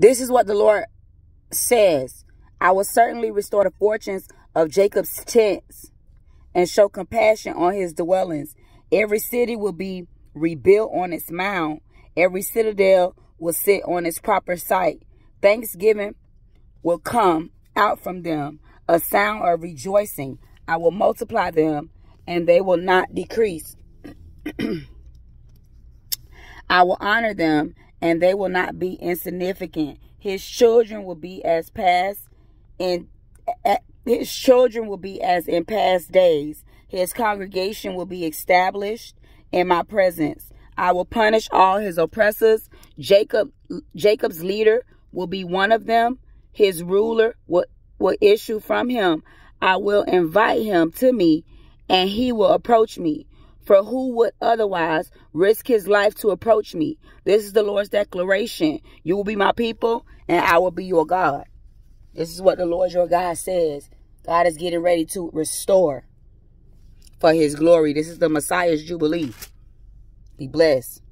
This is what the Lord says. I will certainly restore the fortunes of Jacob's tents and show compassion on his dwellings. Every city will be rebuilt on its mound. Every citadel will sit on its proper site. Thanksgiving will come out from them, a sound of rejoicing. I will multiply them, and they will not decrease. I will honor them, and they will not be insignificant. His children will be as past and his children will be as in past days. His congregation will be established in my presence. I will punish all his oppressors. Jacob Jacob's leader will be one of them. His ruler will, will issue from him. I will invite him to me, and he will approach me. For who would otherwise risk his life to approach me? This is the Lord's declaration. You will be my people, and I will be your God. This is what the Lord your God says. God is getting ready to restore for his glory. This is the Messiah's Jubilee. Be blessed.